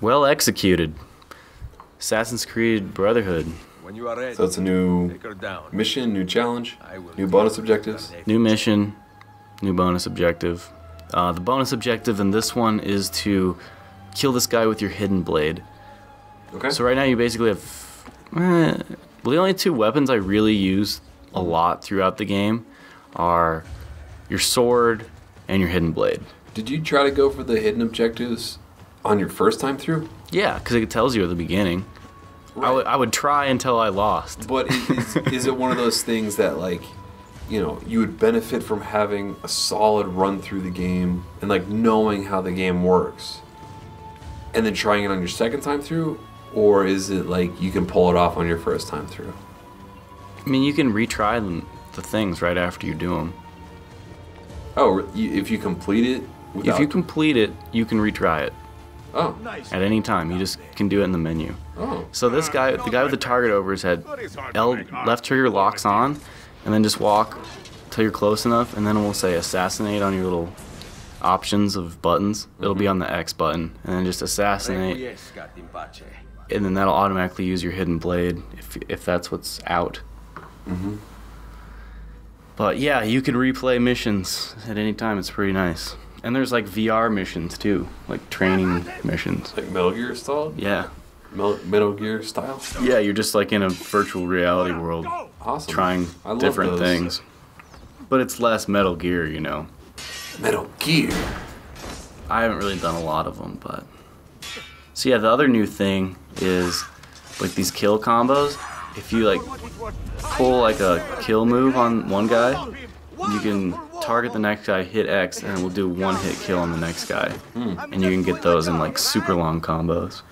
Well executed. Assassin's Creed Brotherhood. When you are ready, So it's a new take her down. mission, new challenge, new bonus her objectives. New mission, new bonus objective. Uh, the bonus objective in this one is to kill this guy with your hidden blade. Okay. So right now you basically have. Eh, well, the only two weapons I really use a lot throughout the game are your sword and your hidden blade. Did you try to go for the hidden objectives on your first time through? Yeah, because it tells you at the beginning. I would I would try until I lost. But is, is it one of those things that like, you know, you would benefit from having a solid run through the game and like knowing how the game works, and then trying it on your second time through, or is it like you can pull it off on your first time through? I mean, you can retry them, the things right after you do them. Oh, if you complete it. Without, If you complete it, you can retry it Oh. at any time. You just can do it in the menu. Oh. So this guy, the guy with the target over his head, L left trigger locks on, and then just walk till you're close enough, and then we'll say assassinate on your little options of buttons. It'll be mm-hmm. on the X button, and then just assassinate, Requiescat in pace. and then that'll automatically use your hidden blade if if that's what's out. Mm-hmm. But yeah, you can replay missions at any time. It's pretty nice. And there's like VR missions too, like training missions. Like Metal Gear style? Yeah. Mel- Metal Gear style? Yeah, you're just like in a virtual reality world Awesome. trying different those. things. But it's less Metal Gear, you know. Metal Gear. I haven't really done a lot of them, but. So yeah, the other new thing is like these kill combos. If you like pull like a kill move on one guy, you can target the next guy, hit X, and it will do one hit kill on the next guy. Hmm. And you can get those in like super long combos.